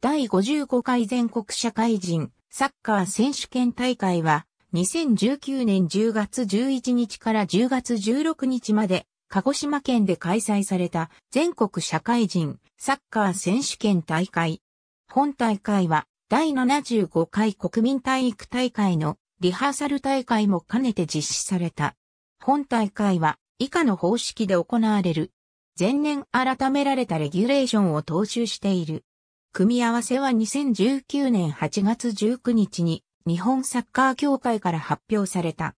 第55回全国社会人サッカー選手権大会は2019年10月11日から10月16日まで鹿児島県で開催された全国社会人サッカー選手権大会。本大会は第75回国民体育大会のリハーサル大会も兼ねて実施された。本大会は以下の方式で行われる。前年改められたレギュレーションを踏襲している。組み合わせは2019年8月19日に日本サッカー協会から発表された。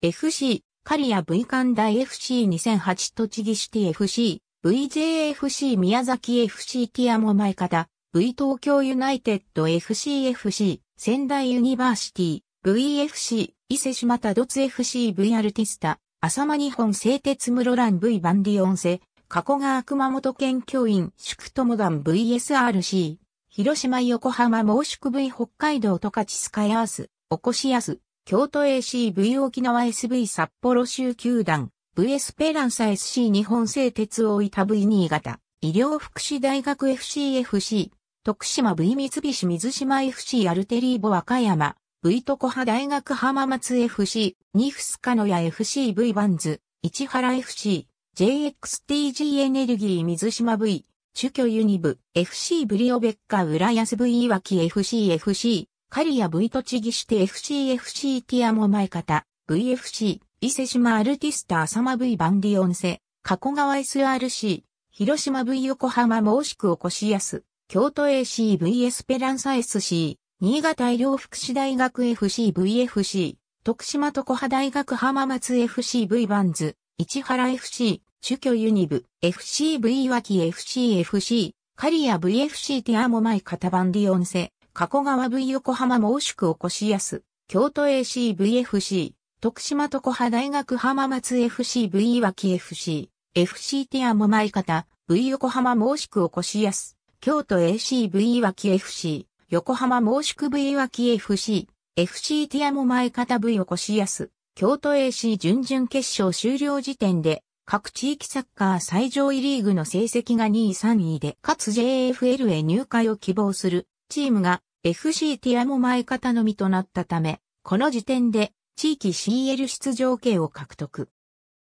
FC カリア V 関大 FC2008 栃木シティ FC、VJFC 宮崎 FC ティアモ前方、V 東京ユナイテッド FCFC、仙台ユニバーシティ、VFC、伊勢島田ドツ FC V アルティスタ、浅間日本製鉄室蘭 V バンディオンセ、加古川熊本県教員宿友団 VSRC、広島横浜申宿 V 北海道十勝スカイアース、おこしやす、京都 ACV 沖縄 SV 札幌州球団、V エスペランサ SC 日本製鉄大分 V 新潟、医療福祉大学 FCFC、徳島 V 三菱水島 FC アルテリーボ和歌山、V トコハ大学浜松 FC、ニフスカノヤ FCV バンズ、市原 FC、JXTG エネルギー水島 V、主居ユニブ、FC ブリオベッカ浦安 V いわき FCFC、カリア V 栃木して FCFC ティアモ前方、VFC、伊勢島アルティスタ浅間 V バンディオンセ、加古川 SRC、広島 V 横浜申しくおこしやす、京都 ACV エスペランサ SC、新潟医療福祉大学 FCVFC、徳島特派大学浜松 FCV バンズ、市原 FC、主居ユニブ、FCV 脇 FCFC、カリア VFC ティアモマイカタバンディオンセ、加古川 V 横浜申しくおこしやす、京都 ACVFC、徳島特派大学浜松 FCV 脇 FC、FC ティアモマイカタ、V 横浜申しくおこしやす、京都 ACV 脇 FC、横浜申しく V 脇 FC、FC ティアモ前方 V おこしやす、京都 AC 準々決勝終了時点で、各地域サッカー最上位リーグの成績が2位3位で、かつ JFL へ入会を希望するチームが FC ティアモ前方のみとなったため、この時点で地域 CL 出場権を獲得。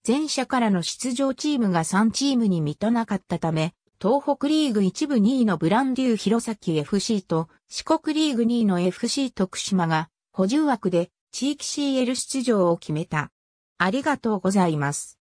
前者からの出場チームが3チームに満たなかったため、東北リーグ1部2位のブランデュー弘前 FC と四国リーグ2位の FC 徳島が補充枠で地域 CL 出場を決めた。ありがとうございます。